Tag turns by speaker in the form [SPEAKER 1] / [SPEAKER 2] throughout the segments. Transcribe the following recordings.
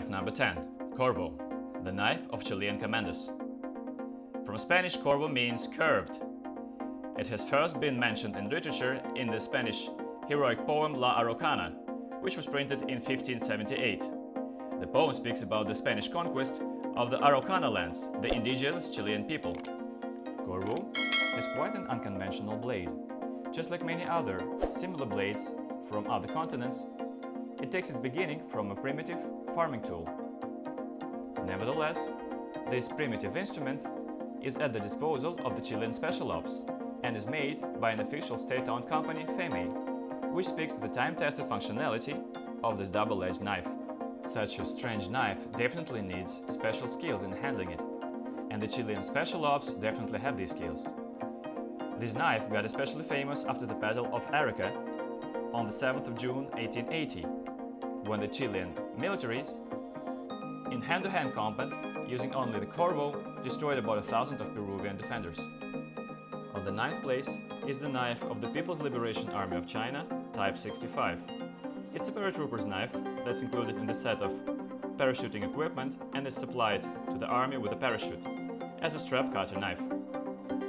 [SPEAKER 1] Knife number 10, Corvo, the knife of Chilean commanders. From Spanish, Corvo means curved. It has first been mentioned in literature in the Spanish heroic poem La Araucana, which was printed in 1578. The poem speaks about the Spanish conquest of the Araucana lands, the indigenous Chilean people. Corvo is quite an unconventional blade. Just like many other similar blades from other continents, it takes its beginning from a primitive farming tool. Nevertheless, this primitive instrument is at the disposal of the Chilean Special Ops and is made by an official state-owned company, FAMAE, which speaks to the time-tested functionality of this double-edged knife. Such a strange knife definitely needs special skills in handling it, and the Chilean Special Ops definitely have these skills. This knife got especially famous after the Battle of Arica on the 7th of June 1880, when the Chilean militaries, in hand-to-hand -hand combat, using only the Corvo, destroyed about a thousand of Peruvian defenders. On the ninth place is the knife of the People's Liberation Army of China, Type 65. It's a paratrooper's knife that's included in the set of parachuting equipment and is supplied to the army with a parachute, as a strap cutter knife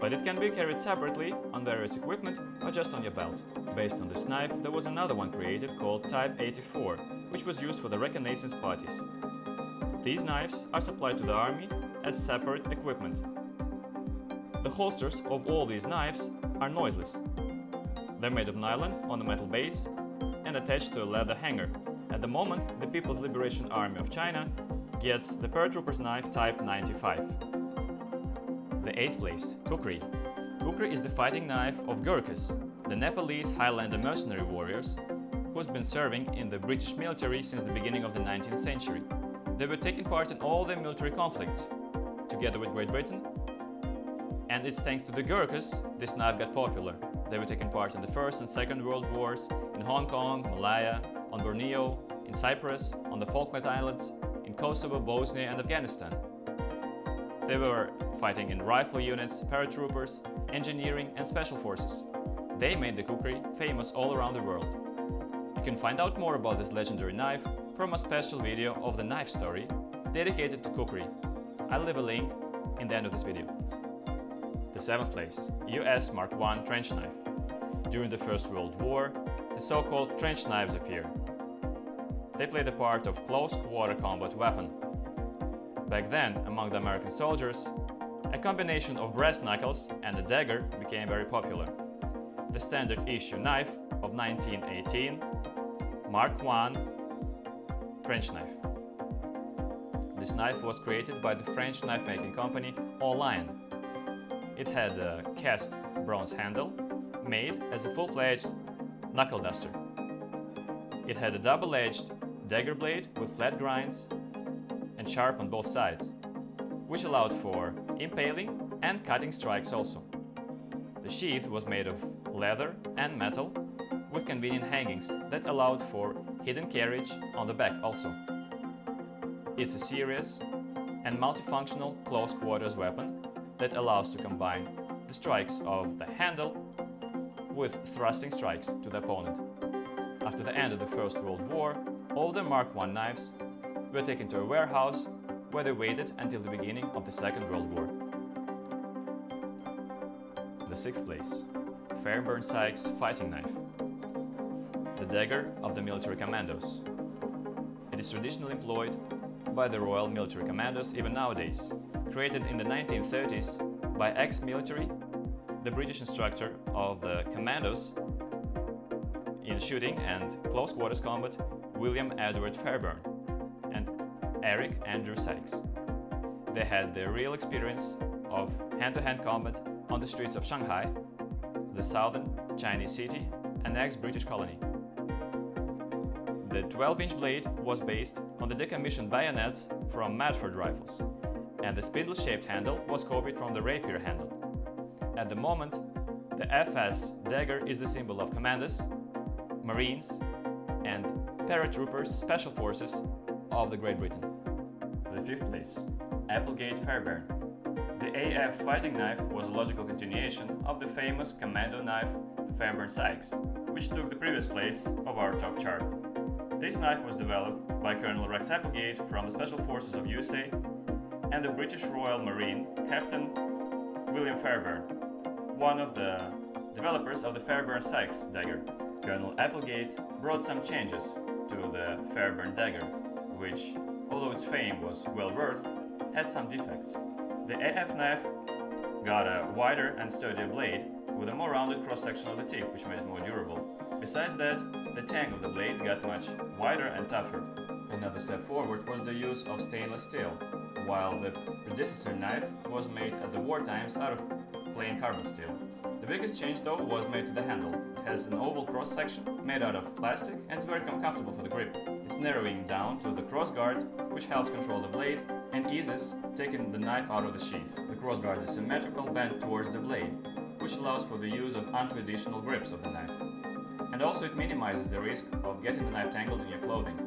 [SPEAKER 1] but it can be carried separately on various equipment or just on your belt. Based on this knife, there was another one created called Type 84, which was used for the reconnaissance parties. These knives are supplied to the army as separate equipment. The holsters of all these knives are noiseless. They're made of nylon on a metal base and attached to a leather hanger. At the moment, the People's Liberation Army of China gets the paratrooper's knife Type 95. The 8th place, Kukri. Kukri is the fighting knife of Gurkhas, the Nepalese Highlander mercenary warriors who's been serving in the British military since the beginning of the 19th century. They were taking part in all the military conflicts, together with Great Britain, and it's thanks to the Gurkhas this knife got popular. They were taking part in the First and Second World Wars, in Hong Kong, Malaya, on Borneo, in Cyprus, on the Falkland Islands, in Kosovo, Bosnia and Afghanistan. They were fighting in rifle units, paratroopers, engineering and special forces. They made the kukri famous all around the world. You can find out more about this legendary knife from a special video of the knife story dedicated to kukri. I'll leave a link in the end of this video. The seventh place, US Mark I trench knife. During the First World War, the so-called trench knives appeared. They play the part of close quarter combat weapon Back then, among the American soldiers, a combination of brass knuckles and a dagger became very popular. The standard issue knife of 1918, Mark I trench knife. This knife was created by the French knife-making company Au Lion. It had a cast bronze handle made as a full-fledged knuckle duster. It had a double-edged dagger blade with flat grinds and sharp on both sides, which allowed for impaling and cutting strikes also. The sheath was made of leather and metal with convenient hangings that allowed for hidden carriage on the back also. It's a serious and multifunctional close quarters weapon that allows to combine the strikes of the handle with thrusting strikes to the opponent. After the end of the First World War, all the Mark I knives were taken to a warehouse where they waited until the beginning of the Second World War. The sixth place, Fairbairn Sykes fighting knife. Dagger of the military commandos. It is traditionally employed by the Royal Military Commandos even nowadays. Created in the 1930s by ex-military, the British instructor of the commandos in shooting and close quarters combat, William Edward Fairbairn. And Eric Andrew Sykes. They had the real experience of hand-to-hand -hand combat on the streets of Shanghai, the southern Chinese city and ex-British colony. The 12-inch blade was based on the decommissioned bayonets from Medford rifles, and the spindle-shaped handle was copied from the rapier handle. At the moment, the FS dagger is the symbol of commanders, marines, and paratroopers special forces of the Great Britain. The fifth place, Applegate Fairbairn. The AF fighting knife was a logical continuation of the famous commando knife Fairbairn Sykes, which took the previous place of our top chart. This knife was developed by Colonel Rex Applegate from the Special Forces of USA and the British Royal Marine Captain William Fairbairn, one of the developers of the Fairbairn-Sykes dagger. Colonel Applegate brought some changes to the Fairbairn dagger, which, although its fame was well worth, had some defects. The AF knife got a wider and sturdier blade with a more rounded cross-section of the tip, which made it more durable. Besides that, the tang of the blade got much wider and tougher. Another step forward was the use of stainless steel, while the predecessor knife was made at the war times out of plain carbon steel. The biggest change though was made to the handle. It has an oval cross section made out of plastic and it's very comfortable for the grip. It's narrowing down to the cross guard, which helps control the blade and eases taking the knife out of the sheath. The cross guard is symmetrical bent towards the blade, which allows for the use of untraditional grips of the knife. And also it minimizes the risk of getting the knife tangled in your clothing.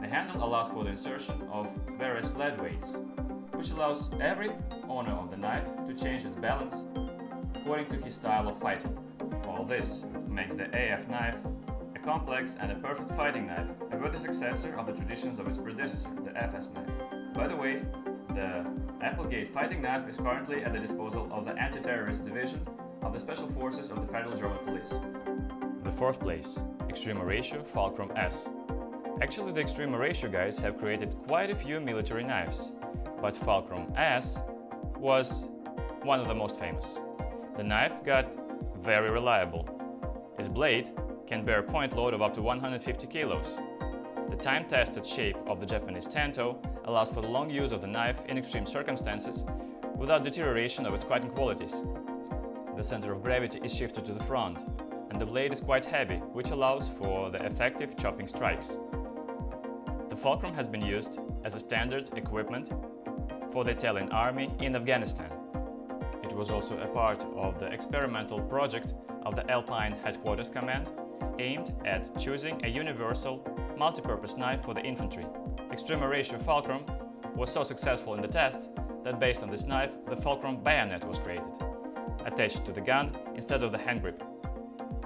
[SPEAKER 1] The handle allows for the insertion of various lead weights, which allows every owner of the knife to change its balance according to his style of fighting. All this makes the AF knife a complex and a perfect fighting knife, a worthy successor of the traditions of its predecessor, the FS knife. By the way, the Applegate fighting knife is currently at the disposal of the Anti-Terrorist Division of the Special Forces of the Federal German Police. The fourth place, Extrema Ratio Fulcrum S. Actually, the Extrema Ratio guys have created quite a few military knives, but Fulcrum S was one of the most famous. The knife got very reliable. Its blade can bear a point load of up to 150 kilos. The time-tested shape of the Japanese Tanto allows for the long use of the knife in extreme circumstances without deterioration of its cutting qualities. The center of gravity is shifted to the front, and the blade is quite heavy, which allows for the effective chopping strikes. The fulcrum has been used as a standard equipment for the Italian army in Afghanistan. It was also a part of the experimental project of the Alpine Headquarters Command aimed at choosing a universal multi-purpose knife for the infantry. Extrema Ratio Fulcrum was so successful in the test that based on this knife, the Fulcrum bayonet was created, attached to the gun instead of the hand grip.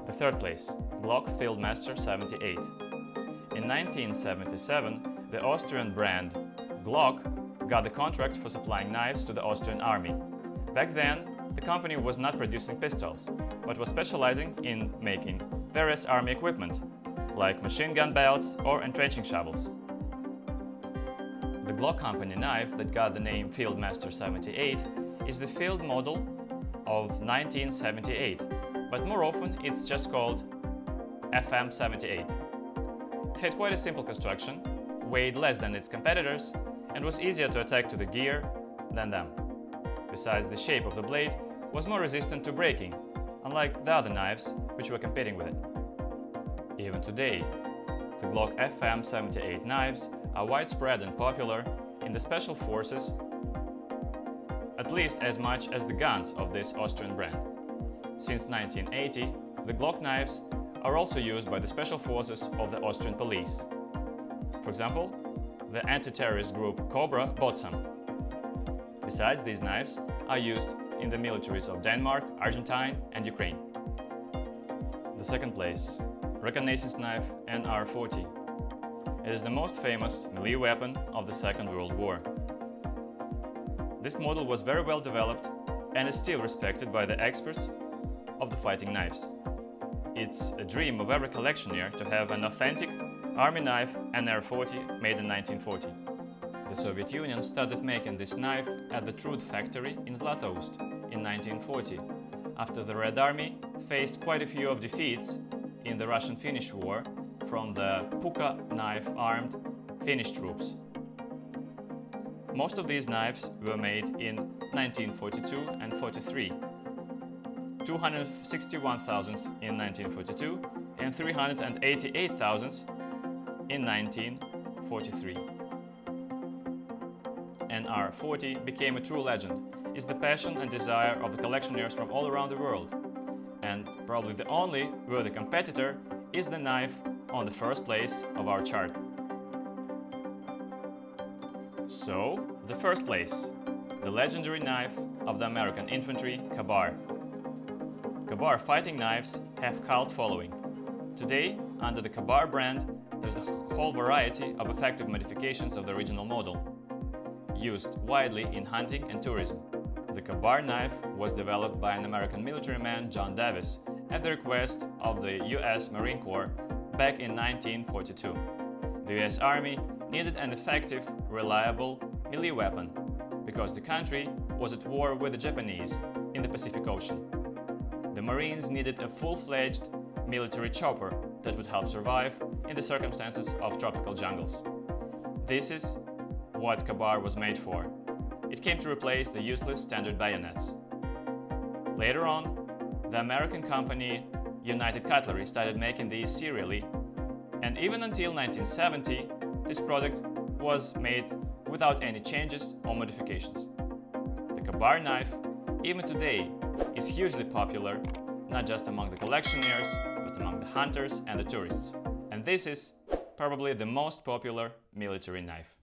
[SPEAKER 1] The third place, Glock Fieldmaster 78. In 1977, the Austrian brand Glock got the contract for supplying knives to the Austrian army. Back then, the company was not producing pistols, but was specializing in making various army equipment, like machine gun belts or entrenching shovels. The Glock company knife that got the name Fieldmaster 78 is the field model of 1978, but more often it's just called FM78. It had quite a simple construction, weighed less than its competitors, and was easier to attack to the gear than them. Besides, the shape of the blade was more resistant to breaking, unlike the other knives which were competing with it. Even today, the Glock FM78 knives are widespread and popular in the special forces at least as much as the guns of this Austrian brand. Since 1980, the Glock knives are also used by the special forces of the Austrian police. For example, the anti-terrorist group Cobra bought some. Besides, these knives are used in the militaries of Denmark, Argentina and Ukraine. The second place, reconnaissance knife NR40. It is the most famous melee weapon of the Second World War. This model was very well developed and is still respected by the experts of the fighting knives. It's a dream of every collectioner to have an authentic army knife NR40 made in 1940. The Soviet Union started making this knife at the Trud factory in Zlatoust in 1940, after the Red Army faced quite a few of defeats in the Russian-Finnish War from the puukko knife-armed Finnish troops. Most of these knives were made in 1942 and 43. 261,000 in 1942 and 388,000 in 1943. NR40 became a true legend. It's the passion and desire of the collectioners from all around the world. And probably the only worthy competitor is the knife on the first place of our chart. So, the first place, the legendary knife of the American infantry, Ka-Bar. Ka-Bar fighting knives have cult following. Today, under the Ka-Bar brand, there's a whole variety of effective modifications of the original model, used widely in hunting and tourism. The Ka-Bar knife was developed by an American military man, John Davis, at the request of the US Marine Corps back in 1942. The US Army needed an effective, reliable melee weapon because the country was at war with the Japanese in the Pacific Ocean. The Marines needed a full-fledged military chopper that would help survive in the circumstances of tropical jungles. This is what Ka-Bar was made for. It came to replace the useless standard bayonets. Later on, the American company United Cutlery started making these serially, and even until 1970, this product was made without any changes or modifications. The Ka-Bar knife, even today, is hugely popular, not just among the collectioners, but among the hunters and the tourists. And this is probably the most popular military knife.